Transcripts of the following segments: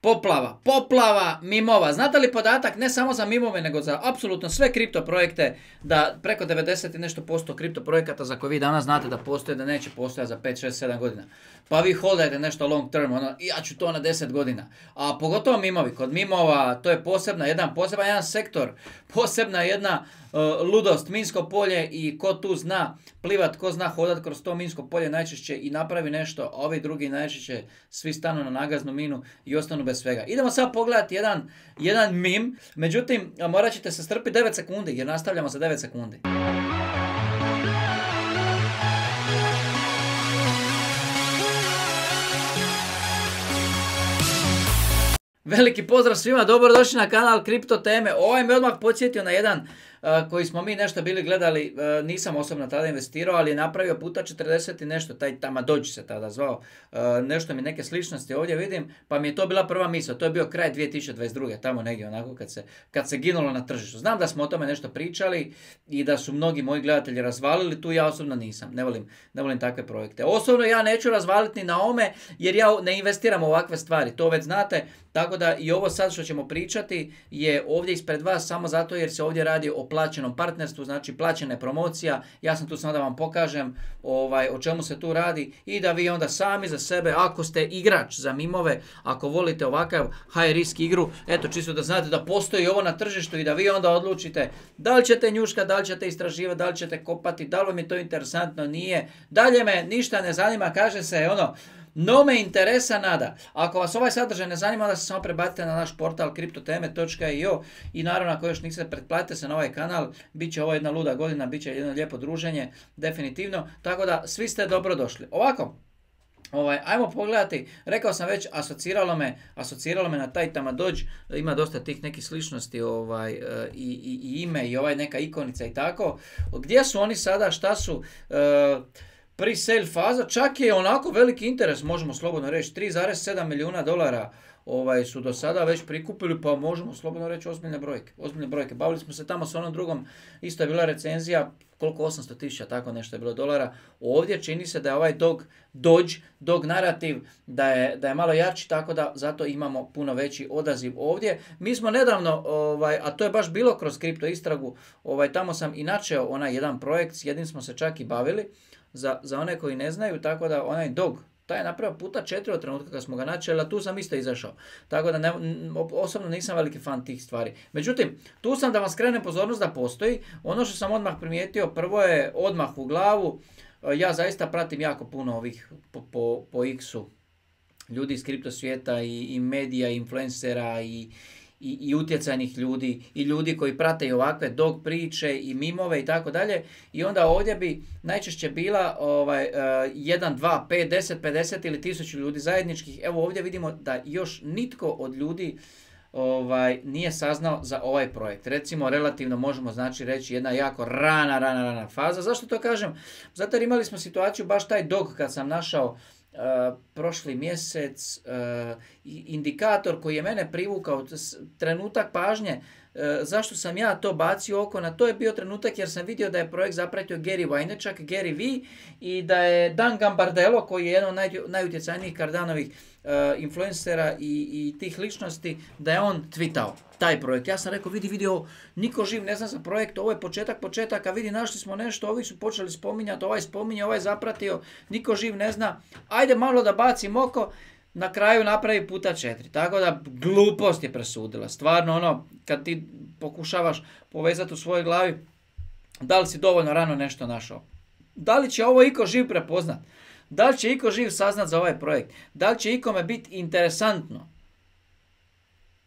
poplava, poplava mimova. Znate li podatak ne samo za mimove, nego za apsolutno sve kripto projekte, da preko 90 i nešto posto kripto projekata za koje vi danas znate da postoje, da neće postojati za 5, 6, 7 godina. Pa vi holdajte nešto long term, ono, ja ću to na 10 godina. A pogotovo mimovi, kod mimova to je posebna, jedan poseban jedan sektor, posebna jedna ludost, minsko polje i ko tu zna plivat, ko zna hodat kroz to minsko polje najčešće i napravi nešto, a ovi drugi najčešće svi stanu na nagaznu minu i ostanu bez svega. Idemo sad pogledati jedan, jedan mim, međutim morat ćete se strpiti 9 sekundi jer nastavljamo za 9 sekundi. Veliki pozdrav svima, dobrodošli na kanal Kripto teme. Ovaj me odmah podsjetio na jedan koji smo mi nešto bili gledali, nisam osobno tada investirao, ali je napravio puta 40 i nešto, taj tama dođi se tada zvao, nešto mi neke sličnosti ovdje vidim, pa mi je to bila prva misla, to je bio kraj 2022. tamo negdje onako kad se, kad se ginulo na tržištu. Znam da smo o tome nešto pričali i da su mnogi moji gledatelji razvalili, tu ja osobno nisam, ne volim, ne volim takve projekte. Osobno ja neću razvaliti na ome jer ja ne investiram u ovakve stvari, to već znate, tako da i ovo sad što ćemo pričati je ovdje ispred vas samo zato jer se ovdje radi o plaćenom partnerstvu, znači plaćena promocija. Ja sam tu samo da vam pokažem ovaj, o čemu se tu radi i da vi onda sami za sebe, ako ste igrač za mimove, ako volite ovakav high risk igru, eto čisto da znate da postoji ovo na tržištu i da vi onda odlučite da li ćete njuška, da li ćete istraživati, da li ćete kopati, da li vam je to interesantno, nije. Dalje me ništa ne zanima, kaže se ono, no me interesa nada. Ako vas ovaj sadržaj ne zanima, da se samo prebacite na naš portal kriptoteme.io i naravno ako još niste pretplatite se na ovaj kanal, bit će ovo jedna luda godina, bit će jedno lijepo druženje, definitivno. Tako da svi ste dobrodošli. Ovako, Ovaj, ajmo pogledati, rekao sam već, asociralo me, asociralo me na taj tama dođ, ima dosta tih nekih sličnosti ovaj, e, i, i, ime i ovaj neka ikonica i tako. Gdje su oni sada, šta su... Uh, pre-sale faza, čak je onako veliki interes, možemo slobodno reći, 3,7 milijuna dolara ovaj, su do sada već prikupili, pa možemo slobodno reći ozbiljne brojke. Ozbiljne brojke. Bavili smo se tamo s onom drugom, isto je bila recenzija, koliko 800 tisuća, tako nešto je bilo dolara. Ovdje čini se da je ovaj dog, dođ, dog narativ, da je, da je malo jači, tako da zato imamo puno veći odaziv ovdje. Mi smo nedavno, ovaj, a to je baš bilo kroz kripto istragu, ovaj, tamo sam i načeo onaj jedan projekt, s jednim smo se čak i bavili, za, za one koji ne znaju, tako da onaj dog, taj je napravio puta četiri od trenutka kad smo ga načeli, tu sam isto izašao. Tako da ne, osobno nisam veliki fan tih stvari. Međutim, tu sam da vam skrenem pozornost da postoji. Ono što sam odmah primijetio, prvo je odmah u glavu. Ja zaista pratim jako puno ovih po, po, po X-u ljudi iz kripto svijeta i, i medija, i influencera i, i, i utjecajnih ljudi i ljudi koji prate i ovakve dog priče i mimove i tako dalje. I onda ovdje bi najčešće bila ovaj, uh, 1, 2, 5, 10, 50 ili 1000 ljudi zajedničkih. Evo ovdje vidimo da još nitko od ljudi ovaj, nije saznao za ovaj projekt. Recimo, relativno možemo znači reći jedna jako rana, rana, rana faza. Zašto to kažem? Zato jer imali smo situaciju, baš taj dog kad sam našao prošli mjesec indikator koji je mene privukao trenutak pažnje zašto sam ja to bacio oko na to je bio trenutak jer sam vidio da je projekt zapratio Gary Vaynerchuk, Gary V i da je Dan Gambardello koji je jedan od naj, najutjecajnijih Kardanovih influencera i, i tih ličnosti da je on tweetao taj projekt. Ja sam rekao, vidi, ovo, niko živ ne zna za projekt, ovo je početak početaka, vidi, našli smo nešto, ovi su počeli spominjati, ovaj spominje, ovaj zapratio, niko živ ne zna, ajde malo da bacim oko, na kraju napravi puta četiri. Tako da glupost je presudila. Stvarno ono, kad ti pokušavaš povezati u svojoj glavi, da li si dovoljno rano nešto našao? Da li će ovo iko živ prepoznat? Da li će iko živ saznat za ovaj projekt? Da li će ikome biti interesantno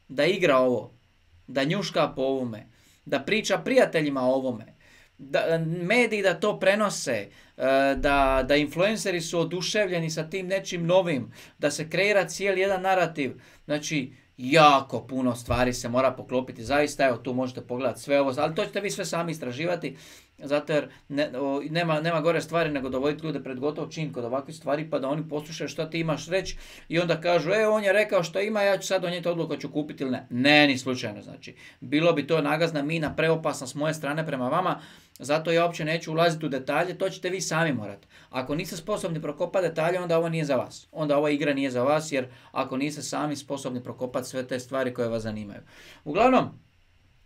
da igra ovo? da njuška po ovome, da priča prijateljima o ovome, da, mediji da to prenose, e, da, da influenceri su oduševljeni sa tim nečim novim, da se kreira cijeli jedan narativ. Znači, jako puno stvari se mora poklopiti. Zaista, evo, tu možete pogledati sve ovo, ali to ćete vi sve sami istraživati. Zato jer ne- o, nema, nema gore stvari nego dovoditi ljude pred gotov čin kod ovakvih stvari pa da oni poslušaju što ti imaš reći i onda kažu, e on je rekao što ima, ja ću sad donijeti odluku ću kupiti ili ne. Ne, ni slučajno znači. Bilo bi to nagazna mina, preopasna s moje strane prema vama, zato ja uopće neću ulaziti u detalje, to ćete vi sami morati. Ako niste sposobni prokopati detalje, onda ovo nije za vas. Onda ova igra nije za vas, jer ako niste sami sposobni prokopati sve te stvari koje vas zanimaju. Uglavnom,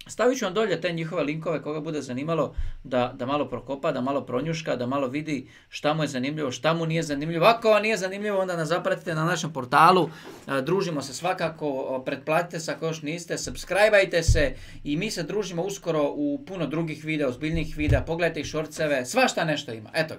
Stavit ću vam dolje te njihove linkove koga bude zanimalo da, da malo prokopa, da malo pronjuška, da malo vidi šta mu je zanimljivo, šta mu nije zanimljivo. Ako vam nije zanimljivo, onda nas zapratite na našem portalu. E, Družimo se svakako, pretplatite se ako još niste, subscribeajte se i mi se družimo uskoro u puno drugih videa, ozbiljnijih videa. Pogledajte i šorceve, svašta nešto ima. Eto,